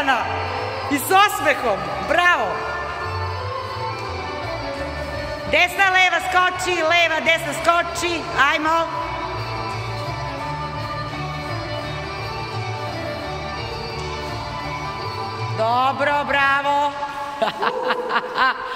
ismejana i s osmehom. Bravo! Desna, leva skoči, leva, desna skoči. Ajmo! Dobro, bravo!